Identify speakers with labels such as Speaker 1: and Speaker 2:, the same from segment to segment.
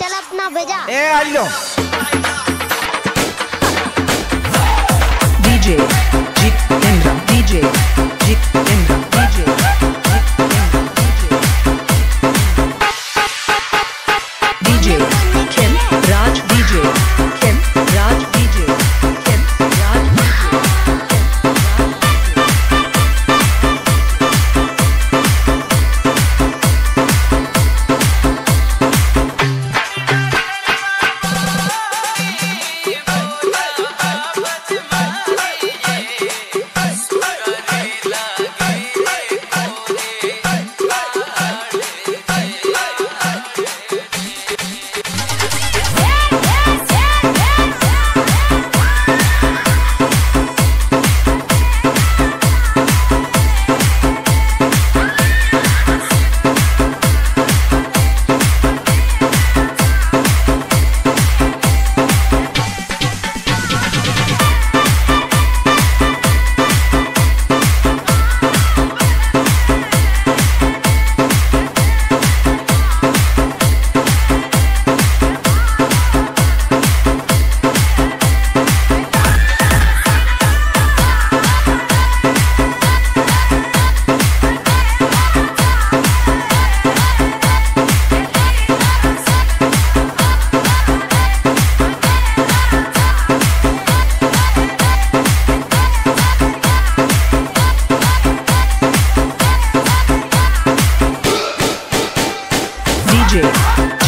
Speaker 1: चल अपना भेजा
Speaker 2: ए
Speaker 3: आलो DJ Jitendra DJ Jitendra DJ.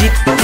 Speaker 3: musique.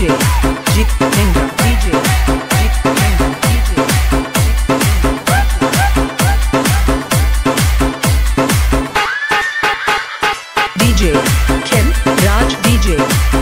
Speaker 3: DJ Jitendra DJ Jitendra DJ DJ Kim Raj DJ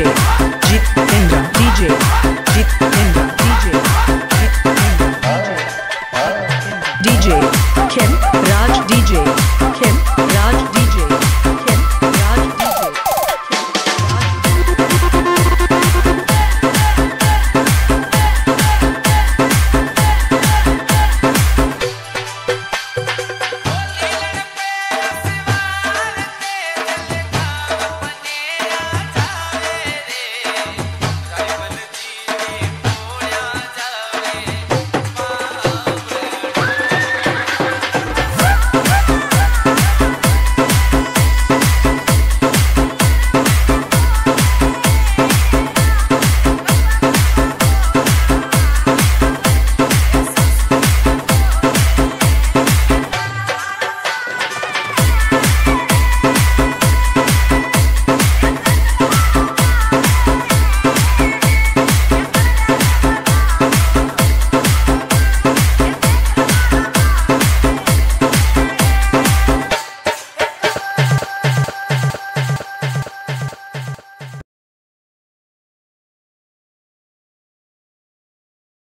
Speaker 3: Yeah.